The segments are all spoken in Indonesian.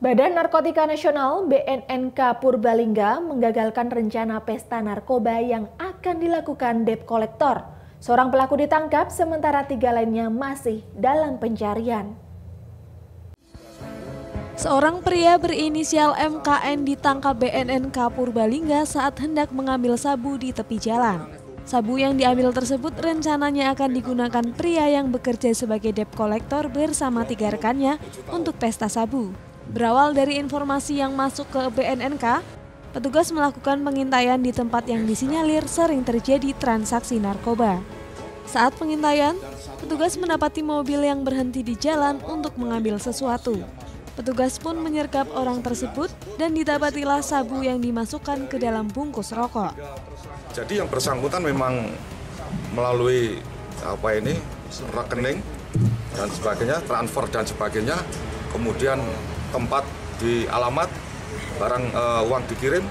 Badan Narkotika Nasional BNNK Purbalingga menggagalkan rencana pesta narkoba yang akan dilakukan debt collector. Seorang pelaku ditangkap sementara tiga lainnya masih dalam pencarian. Seorang pria berinisial MKN ditangkap BNNK Purbalingga saat hendak mengambil sabu di tepi jalan. Sabu yang diambil tersebut rencananya akan digunakan pria yang bekerja sebagai debt collector bersama tiga rekannya untuk pesta sabu. Berawal dari informasi yang masuk ke BNNK, petugas melakukan pengintaian di tempat yang disinyalir sering terjadi transaksi narkoba. Saat pengintaian, petugas mendapati mobil yang berhenti di jalan untuk mengambil sesuatu. Petugas pun menyergap orang tersebut dan didapatilah sabu yang dimasukkan ke dalam bungkus rokok. Jadi yang bersangkutan memang melalui apa ini rekening dan sebagainya, transfer dan sebagainya, kemudian tempat di alamat barang uh, uang dikirim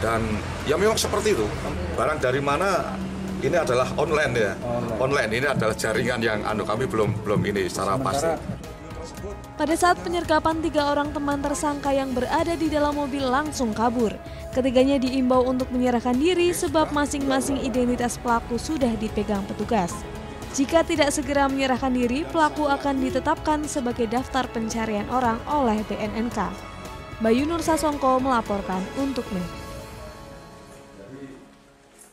dan ya memang seperti itu barang dari mana ini adalah online ya online, online. ini adalah jaringan yang anu kami belum belum ini secara pasti pada saat penyergapan tiga orang teman tersangka yang berada di dalam mobil langsung kabur. Ketiganya diimbau untuk menyerahkan diri sebab masing-masing identitas pelaku sudah dipegang petugas. Jika tidak segera menyerahkan diri, pelaku akan ditetapkan sebagai daftar pencarian orang oleh BNNK. Bayu Nur Sasongko melaporkan untuk NET.